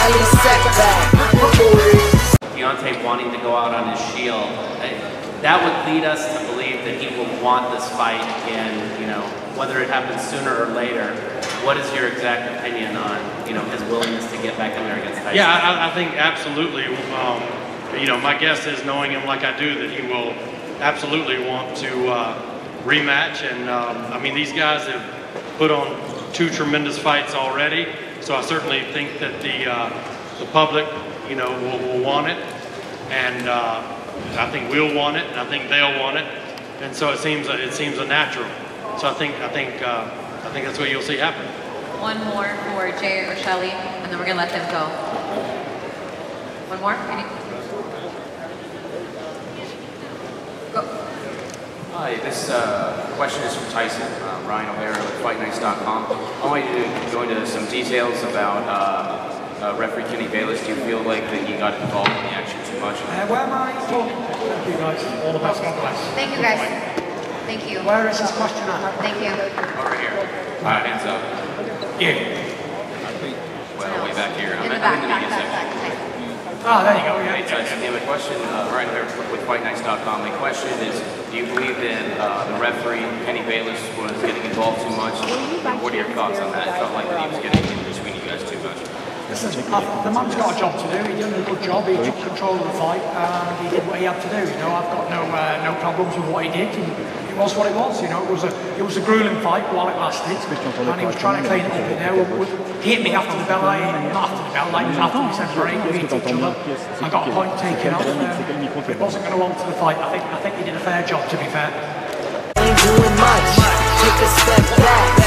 any setback. Deontay wanting to go out on his shield, that would lead us to believe that he will want this fight again, you know, whether it happens sooner or later. What is your exact opinion on, you know, his willingness to get back in there against Tyson? Yeah, I, I think absolutely. Um, you know, my guess is knowing him like I do that he will absolutely want to uh, rematch. And um, I mean, these guys have put on two tremendous fights already so I certainly think that the uh, the public, you know, will, will want it, and uh, I think we'll want it, and I think they'll want it, and so it seems it seems a natural. So I think I think uh, I think that's what you'll see happen. One more for Jay or Shelly, and then we're gonna let them go. One more? Any? Go. Hi, this uh, question is from Tyson, uh, Ryan O'Hara with FightNights.com. I want you to go into some details about uh, uh, referee Kenny Bayless. Do you feel like that he got involved in the action too much? Uh, where am I? Thank you guys. All the best. Thank you, guys. Thank you. Where is this question at? Thank you. Over here. Uh, hands up. Yeah. Well, way back here. In I'm the in back, the back, media back, section. back. Ah, there you go. Hey, Yeah. Tyson, yeah, my question, uh, Ryan O'Hara with FightNights.com. My question is, do you believe that uh, the referee Kenny Bayless was getting involved too much? And what are your thoughts on that? It felt like that he was getting in between you guys too much. Listen, I've- the man's got a job to do. He did a good job. He took control of the fight and he did what he had to do. You know, I've got no uh, no problems with what he did. And it was what it was. You know, it was a it was a grueling fight while it lasted, and he was trying to clean it up in there. We- we- He hit me after the bell. I hit him not after the bell. Like after we separated, we hit each other. I got a point taken off. Um, it wasn't going to long to the fight. I think I think he did a fair job. To be fair. ain't doing much. Take a step back,